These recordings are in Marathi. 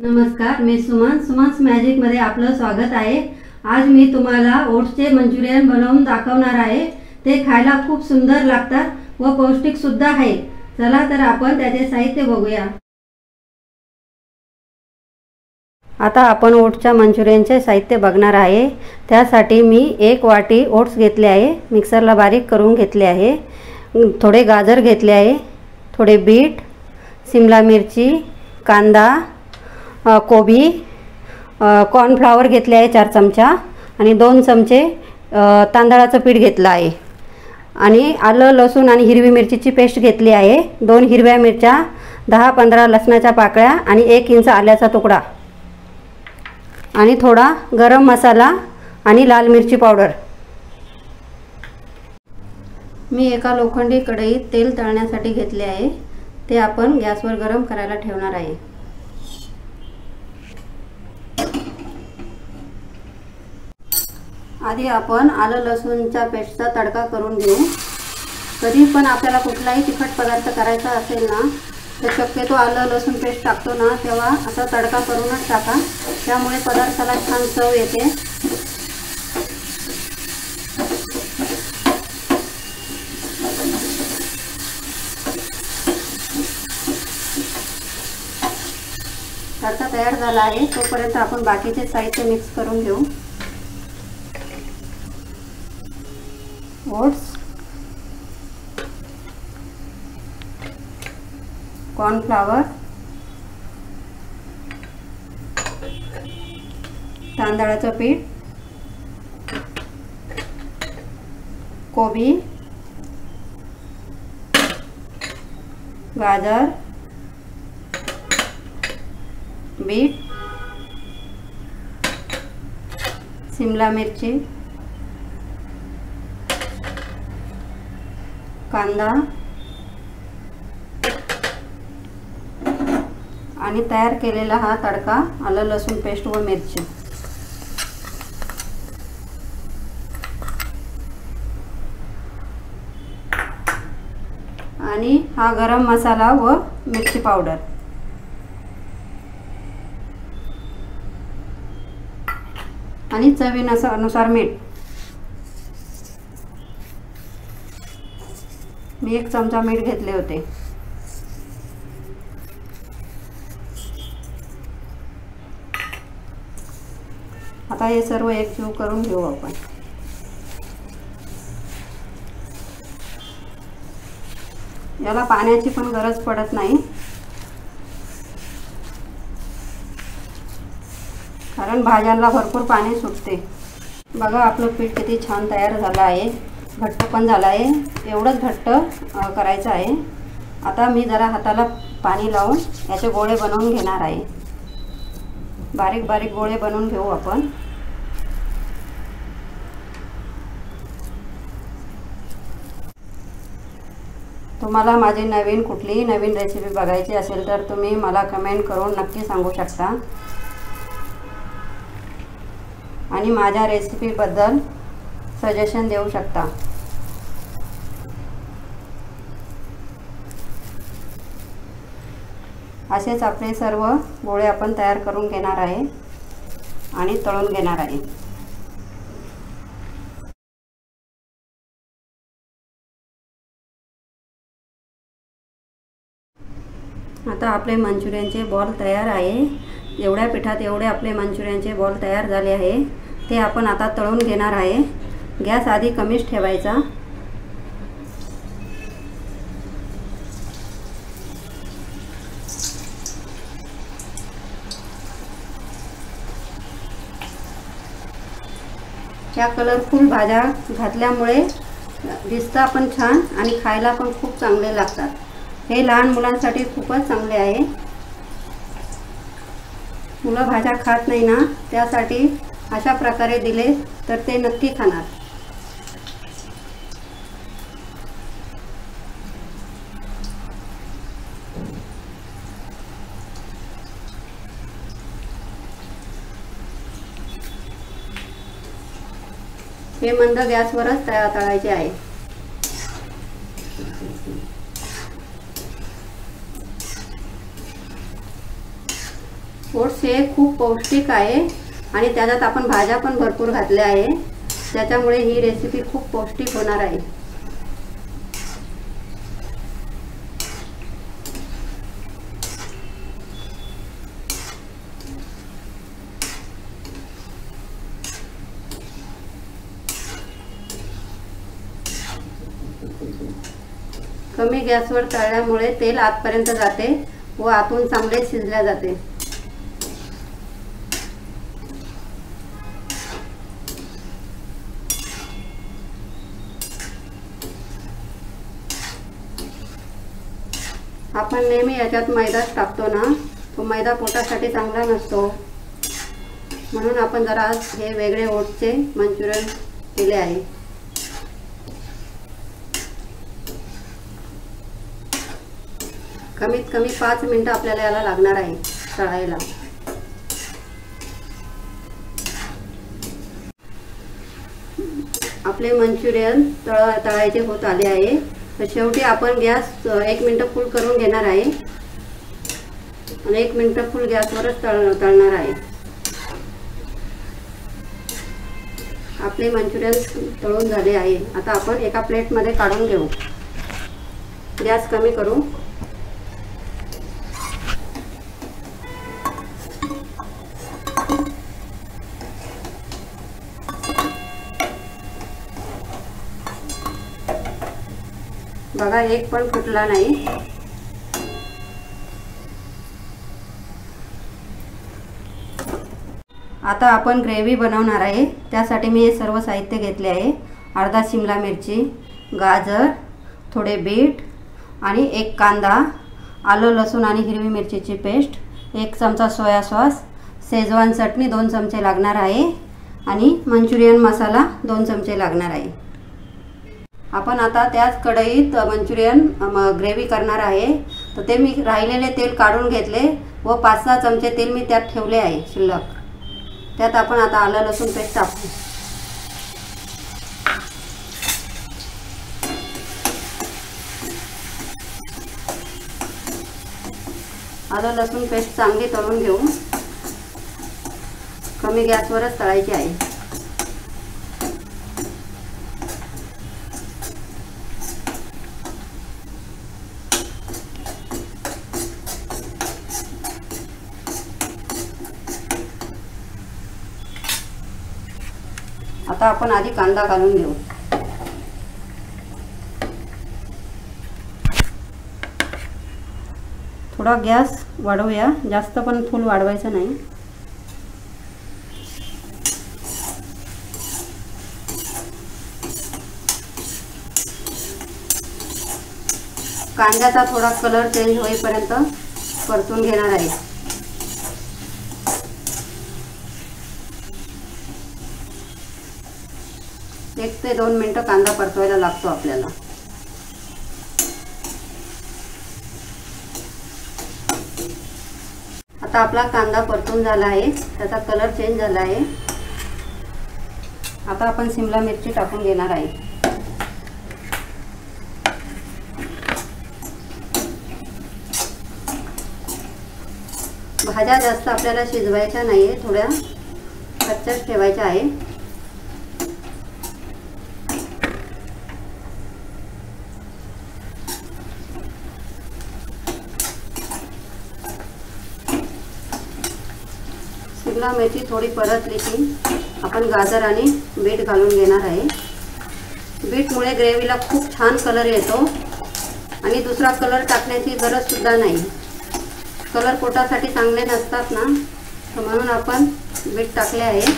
नमस्कार मी सुमन. सुमन्स मॅजिकमध्ये आपलं स्वागत आहे. आज मी तुम्हाला ओट्सचे मंचुरियन बनवून दाखवणार आहे. ते खायला खूप सुंदर लागतात व पौष्टिकसुद्धा आहे. चला तर आपण त्याचे साहित्य बघूया. आता आपण ओट्सच्या मंचुरियनचे साहित्य बघणार आहे. त्यासाठी मी एक वाटी ओट्स घेतले आहे. मिक्सरला बारीक करून घेतले आहे. थोडे गाजर घेतले आहे. थोडे बीट सिमला मिरची कांदा कोबी कॉर्नफ्लावर कॉर्नफ्लॉवर घेतले आहे चार चमचा आणि दोन चमचे तांदळाचं पीठ घेतलं आहे. आणि आलं लसूण आणि हिरवी मिरचीची पेस्ट घेतली आहे. दोन हिरव्या मिरच्या दहा पंधरा लसणाच्या पाकळ्या आणि एक इंच आल्याचा तुकडा. आणि थोडा गरम मसाला आणि लाल मिरची पावडर. मी एका लोखंडी कढईत तेल तळण्यासाठी घेतले आहे. ते आपण गॅसवर गरम करायला ठेवणार आहे. आधी आपण आलं लसूणच्या पेस्टचा तडका करून घेऊ. कधी पण आपल्याला कुठलाही तिखट पदार्थ करायचा असेल ना तर शक्यतो आलं लसूण पेस्ट टाकतो ना तेव्हा असा तडका करूनच टाका. त्यामुळे पदार्थाला छान चव येते. तडका तयार झाला आहे तोपर्यंत आपण बाकीचे साहित्य मिक्स करून घेऊ. ओट्स कॉर्नफ्लावर तांदळाचं पीठ कोबी गाजर बीट शिमला मिरची. कांदा. आणि तयार केलेला हा तडका आलं लसूण पेस्ट व मिरची. आणि हा गरम मसाला व मिरची पावडर. आणि चवीनुसार मीठ. मी एक चमचा मीठ घेतले होते. आता हे सर्व एकजीव करून घेऊ आपण. याला पाण्याची पण गरज पडत नाही. कारण भाज्यांना भरपूर पाणी सुटते. बघा आपलं पीठ किती छान तयार झालं आहे. घट्ट पण झाला आहे. एवढंच घट्ट करायचं आहे. आता मी जरा हाताला पाणी लावून याचे गोळे बनवून घेणार आहे. बारीक बारीक गोळे बनवून घेऊ आपण. तुम्हाला माझी नवीन कुठलीही नवीन रेसिपी बघायची असेल तर तुम्ही मला कमेंट करून नक्की सांगू शकता. आणि माझ्या रेसिपीबद्दल सजेशन देऊ शकता. असेच आपले सर्व गोळे आपण तयार करून घेणार आहे आणि तळून घेणार आहे. आता आपले मंचुरियनचे बॉल तयार आहे. एवढ्या पिठात एवढे आपले मंचुरियनचे बॉल तयार झाले आहे. ते आपण आता तळून घेणार आहे. गॅस आधी कमीच ठेवायचा. ह्या कलरफुल भाज्या घातल्यामुळे दिसता पण छान आणि खायला पण खूप चांगले लागतात. हे लहान मुलांसाठी खूपच चांगले आहे. मुलं भाज्या खात नाही ना त्यासाठी अशा प्रकारे दिले तर ते नक्की खाणार. हे मंद गॅसवरच तया तळायचे आहे. ओट्स हे खूप पौष्टिक आहे आणि त्याच्यात आपण भाज्या पण भरपूर घातल्या आहे. त्याच्यामुळे ही रेसिपी खूप पौष्टिक होणार आहे. कमी गॅसवर तळल्यामुळे तेल आतपर्यंत जाते व आतून चांगले शिजल्या जाते. आपण नेहमी याच्यात मैदाच टाकतो ना तो मैदा पोटासाठी चांगला नसतो. म्हणून आपण जरा हे वेगळे ओटचे मंचुरियन केले आहे. कमीत कमी पाच मिनटं आपल्याला याला लागणार आहे तळायला. आपले मंचुरियन तळ तळायचे होत आले आहे. तर शेवटी आपण गॅस एक मिनटं फुल करून घेणार आहे. आणि एक मिनटं फुल गॅसवरच तळ तळणार आहे. आपले मंचुरियन तळून झाले आहे. आता आपण एका प्लेटमध्ये काढून घेऊ. गॅस कमी करू. बघा एक पण फुटला नाही. आता आपण ग्रेव्ही बनवणार आहे. त्यासाठी मी हे सर्व साहित्य घेतले आहे. अर्धा शिमला मिरची गाजर थोडे बीट आणि एक कांदा आलं लसूण आणि हिरवी मिरचीची पेस्ट एक चमचा सोया सॉस शेजवान चटणी दोन चमचे लागणार आहे आणि मंचुरियन मसाला दोन चमचे लागणार आहे. आपण आता त्याच कढईत मंचुरियन ग्रेव्ही करणार आहे. तर ते मी राहिलेले तेल काढून घेतले व पाच सहा चमचे तेल मी त्यात ठेवले आहे शिल्लक. त्यात आपण आता आलं लसूण पेस्ट टाकू. आलं लसूण पेस्ट चांगली तळून घेऊ कमी गॅसवरच तळायची आहे. आता आपण आधी कांदा घालून घेऊ. थोडा गॅस वाढवूया. जास्त पण फूल वाढवायचं नाही. कांद्याचा थोडा कलर चेंज होईपर्यंत परतून घेणार आहे. एक ते दोन मिनटं कांदा परतवायला लागतो आपल्याला. आता आपला कांदा परतून झाला आहे. त्याचा कलर चेंज झाला आहे. आता आपण शिमला मिरची टाकून घेणार आहे. भाज्या जास्त आपल्याला शिजवायच्या नाही आहे थोड्या कच्च्याच ठेवायच्या आहे. शिमला मिरची थोडी परतली की आपण गाजर आणि बीट घालून घेणार आहे. बीटमुळे ग्रेव्हीला खूप छान कलर येतो. आणि दुसरा कलर टाकण्याची गरजसुद्धा नाही. कलर पोटासाठी चांगले नसतात ना? तर म्हणून आपण बीट टाकले आहे.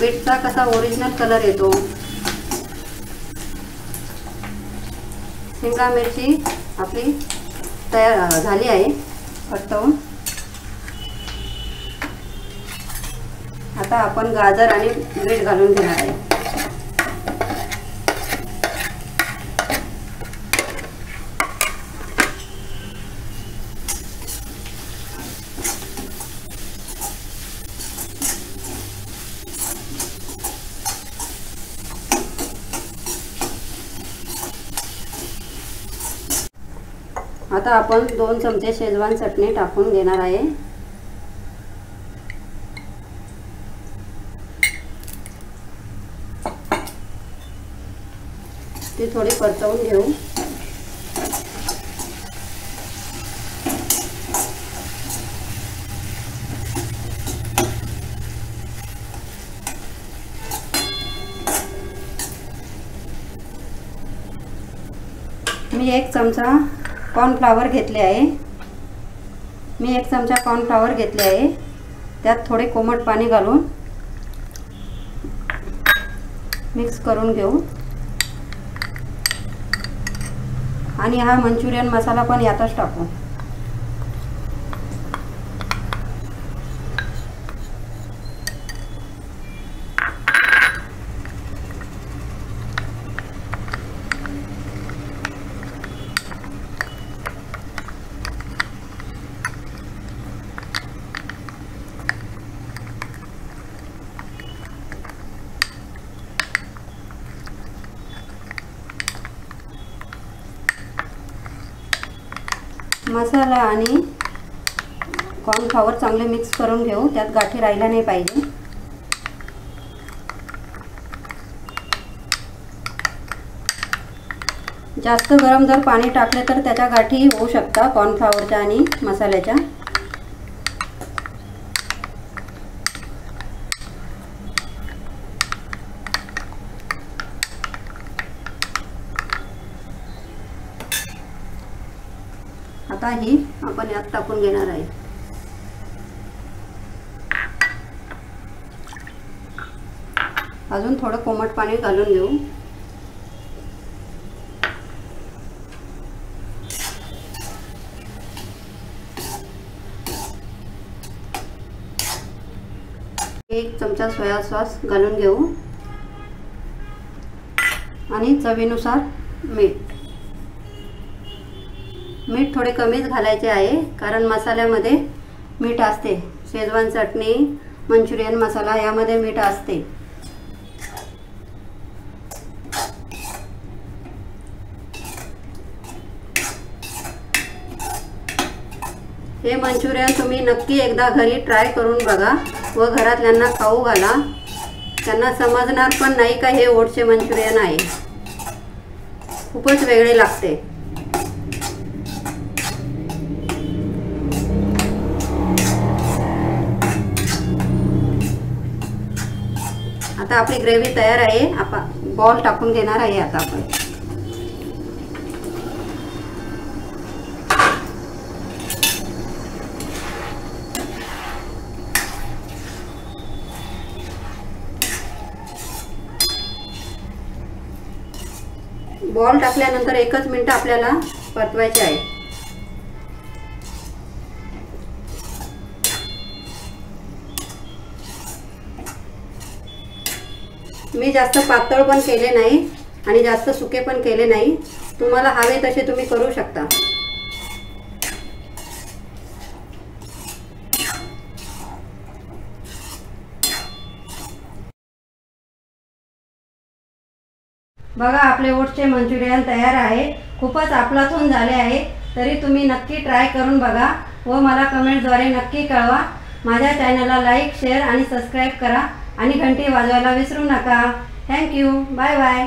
बीटचा कसा ओरिजिनल कलर येतो? शिमला मिरची आपली तयार झाली आहे. परतवून आता आपण गाजर आणि बीट घालून घेणार आहे. आता आपण दोन चमचे शेजवान चटणी टाकून घेणार आहे. ते थोडी परतवून घेऊ. मी एक चमचा कॉर्नफ्लावर घेतले आहे. मी एक चमचा कॉर्नफ्लावर घेतले आहे. त्यात थोडे कोमट पाणी घालून मिक्स करून घेऊ. आणि हा मंचुरियन मसाला पण यातच टाकू. मसाला आणि कॉर्नफ्लॉवर चांगले मिक्स करून घेऊ. त्यात गाठी राहिला नाही पाहिजे. जास्त गरम जर पाणी टाकले तर त्याच्या गाठी होऊ शकता कॉर्नफ्लॉवरच्या आणि मसाल्याच्या आता ही टाकून घेणार आहे. अजून थोडं कोमट पाणी घालून घेऊ. एक चमचा सोया सॉस घालून घेऊ. आणि चवीनुसार मीठ. मीठ थोडे कमीच घालायचे आहे कारण मसाल्यामध्ये मीठ असते. शेजवान चटणी मंचुरियन मसाला यामध्ये मीठ असते. हे मंचुरियन तुम्ही नक्की एकदा घरी ट्राय करून बघा व घरातल्यांना खाऊ घाला. त्यांना समजणार पण नाही का हे ओटचे मंचुरियन आहे. खूपच वेगळे लागते. आता आपली ग्रेव्ही तयार आहे. आपण बॉल टाकून घेणार आहे आता आपण. बॉल टाकल्यानंतर एकच मिनटं आपल्याला परतवायचे आहे. मी जास्त पातळ पण केले नाही आणि जास्त सुके पण केले नाही. तुम्हाला हवे तसे तुम्ही करू शकता. बघा आपले ओटचे मंचुरियन तयार आहे. खूपच आपलातून झाले आहे. तरी तुम्ही नक्की ट्राय करून बघा व मला कमेंटद्वारे नक्की कळवा. माझ्या चॅनलला लाईक शेअर आणि सबस्क्राईब करा. आणि घंटी वाजवायला विसरू नका. Thank you bye bye